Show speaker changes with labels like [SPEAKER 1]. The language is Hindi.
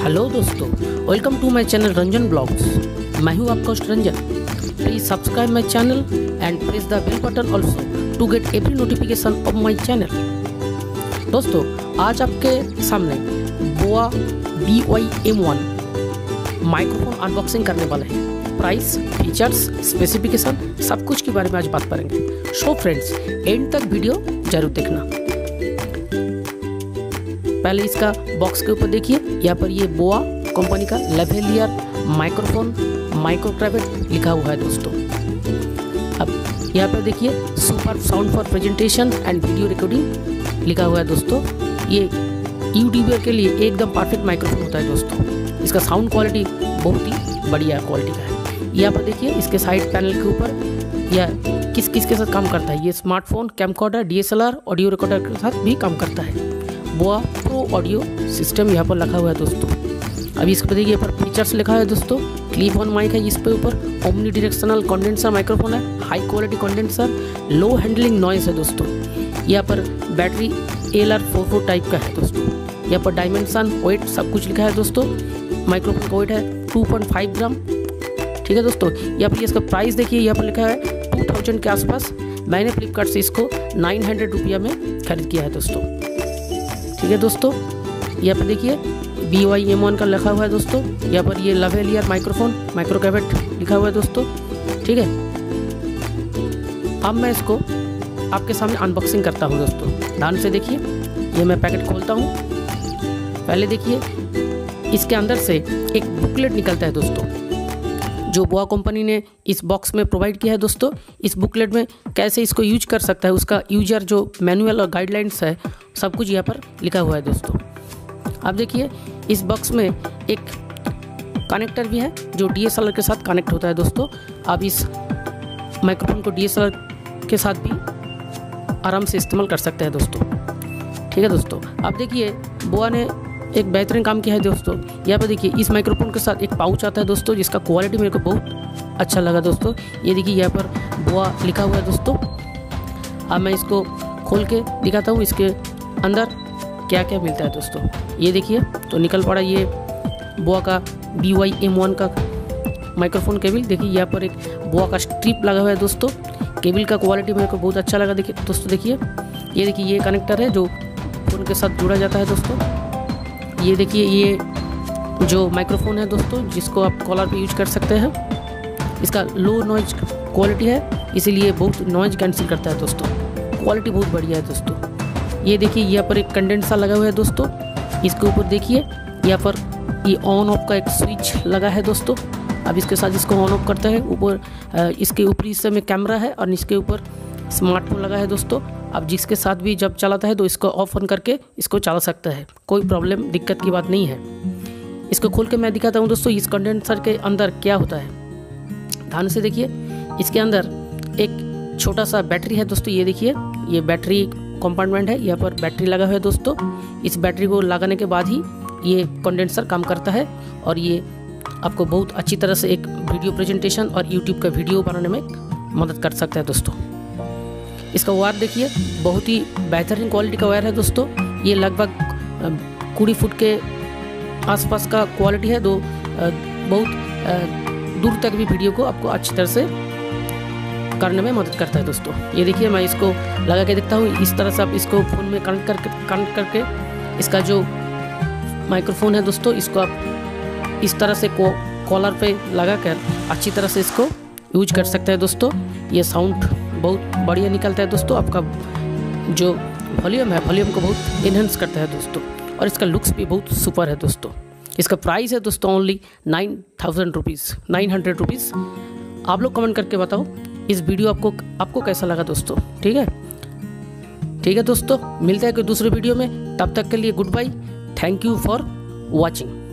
[SPEAKER 1] हेलो दोस्तों welcome to my channel Ranjan vlogs मैं हूँ आपका Ranjan please subscribe my channel and press the bell button also to get every notification of my channel दोस्तों, आज आपके सामने Boya B Y M one microphone unboxing करने वाले हैं। प्राइस फीचर्स स्पेसिफिकेशन सब कुछ के बारे में आज बात करेंगे। सो फ्रेंड्स एंड तक वीडियो ज़रूर देखना। पहले इसका बॉक्स के ऊपर देखिए, यहाँ पर ये बोआ कंपनी का लेवेलियर माइक्रोफोन माइक्रोक्रेवेट लिखा हुआ है दोस्तों। अब यहाँ पर देखिए super sound for presentation and video recording लिखा हुआ है दोस्तों। ये यूट्यूबर के लिए एकदम परफेक्ट माइक्रोफोन होता है दोस्तों। इसका साउंड क्वालिटी बहुत ही बढ़िया क्वालिटी का है। यहाँ पर देखिए, इसके साइड पैनल के ऊपर या किस किस के साथ काम करता है? ये smartphone camcorder D audio recorder के साथ भी काम करता है। बोआ प्रो ऑडियो सिस्टम यहाँ पर लिखा हुआ है दोस्तों। अभी इसके देखिए, यहाँ पर फीचर्स लिखा हुआ है दोस्तों। क्लिप ऑन माइक है इस पे ऊपर। ओमनी डायरेक्शनल कंडेंसर माइक्रोफोन है। High quality condenser low handling noise है दोस्तों। यहाँ पर battery L R four four type का है दोस्तों। यहाँ पर डायमेंशन वेट सब कुछ लिखा है दोस्तों। माइक्रोफोन का वेट है टू पॉइंट फाइव ग्राम ठीक है दोस्तों? यहाँ पर इसका प्राइस देखिए, यहाँ पर लिखा है टू थाउज़ेंड के आसपास। मैंने फ्लिपकार्ट से इसको नाइन हंड्रेड रुपया में खरीद किया है दोस्तों। ठीक है दोस्तों? यहाँ पर देखिए बी वाई एम वन का लिखा हुआ है दोस्तों। यहाँ पर ये लवेलियर माइक्रोफोन माइक्रो कैवेट लिखा हुआ है दोस्तों। ठीक है? अब मैं इसको आपके सामने अनबॉक्सिंग करता हूँ दोस्तों। ध्यान से देखिए, ये मैं पैकेट खोलता हूँ। पहले देखिए, इसके अंदर से एक बुकलेट निकलता है दोस्तों। जो बोआ कंपनी ने इस बॉक्स में प्रोवाइड किया है दोस्तों, इस बुकलेट में कैसे इसको यूज़ कर सकता है, उसका यूज़र जो मैनुअल और गाइडलाइंस है, सब कुछ यहाँ पर लिखा हुआ है दोस्तों। आप देखिए, इस बॉक्स में एक कनेक्टर भी है, जो डीएसएलआर के साथ कनेक्ट होता है दोस्तों। आप इस माइक्रोफोन को डीएसएलआर के साथ भी आराम से इस्तेमाल कर सकते हैं दोस्तों। ठीक है दोस्तों, आप देखिए, बोआ ने एक बेहतरीन काम किया है दोस्तों। यहाँ पर देखिए, इस माइक्रोफोन के साथ एक पाउच आता है दोस्तों, जिसका क्वालिटी मेरे को बहुत अच्छा लगा दोस्तों। ये देखिए, यहाँ पर बोआ लिखा हुआ है दोस्तों। अब मैं इसको खोल के दिखाता हूँ, इसके अंदर क्या क्या मिलता है दोस्तों। ये देखिए तो निकल पड़ा ये बोआ का बी वाई एम वन का माइक्रोफोन केबल देखिए, यहाँ पर एक बोआ का स्ट्रिप लगा हुआ है दोस्तों। केबल का क्वालिटी मेरे को बहुत अच्छा लगा देखिए। दोस्तों देखिए, ये देखिए, ये कनेक्टर है जो फ़ोन के साथ जुड़ा जाता है दोस्तों। ये देखिए, ये जो माइक्रोफोन है दोस्तों, जिसको आप कॉलर पे यूज़ कर सकते हैं, इसका लो नॉइज़ क्वालिटी है, इसीलिए बहुत नॉइज़ कैंसिल करता है दोस्तों। क्वालिटी बहुत बढ़िया है दोस्तों। ये देखिए, यहाँ पर एक कंडेंसर लगा हुआ है दोस्तों। इसके ऊपर देखिए, यहाँ पर ये ऑन ऑफ़ का एक स्विच लगा है दोस्तों। अब इसके साथ इसको ऑन ऑफ़ करता है। ऊपर इसके ऊपरी हिस्से में कैमरा है और इसके ऊपर स्मार्टफ़ोन लगा है दोस्तों। अब जिसके साथ भी जब चलाता है तो इसको ऑफ़ ऑन करके इसको चला सकता है। कोई प्रॉब्लम दिक्कत की बात नहीं है। इसको खोल के मैं दिखाता हूँ दोस्तों, इस कंडेंसर के अंदर क्या होता है। ध्यान से देखिए, इसके अंदर एक छोटा सा बैटरी है दोस्तों, ये देखिए, ये बैटरी कंपार्टमेंट है, यहाँ पर बैटरी लगा हुआ है दोस्तों। इस बैटरी को लगाने के बाद ही ये कंडेंसर काम करता है और ये आपको बहुत अच्छी तरह से एक वीडियो प्रेजेंटेशन और यूट्यूब का वीडियो बनाने में मदद कर सकता है दोस्तों। इसका वायर देखिए, बहुत ही बेहतरीन क्वालिटी का वायर है दोस्तों। ये लगभग कुड़ी फुट के आसपास का क्वालिटी है, दो बहुत दूर तक भी वीडियो को आपको अच्छी तरह से करने में मदद करता है दोस्तों। ये देखिए, मैं इसको लगा के देखता हूँ। इस तरह से आप इसको फ़ोन में कनेक्ट करके कनेक्ट करके इसका जो माइक्रोफोन है दोस्तों, इसको आप इस तरह से कॉलर पे लगा कर अच्छी तरह से इसको यूज़ कर सकते हैं दोस्तों। ये साउंड बहुत बढ़िया निकलता है दोस्तों। आपका जो वॉल्यूम है वॉल्यूम को बहुत इन्हेंस करता है दोस्तों। और इसका लुक्स भी बहुत सुपर है दोस्तों। इसका प्राइस है दोस्तों only nine thousand rupees nine hundred rupees आप लोग कमेंट करके बताओ, इस वीडियो आपको आपको कैसा लगा दोस्तों? ठीक है? ठीक है दोस्तों, मिलते हैं कोई दूसरे वीडियो में। तब तक के लिए goodbye thank you for watching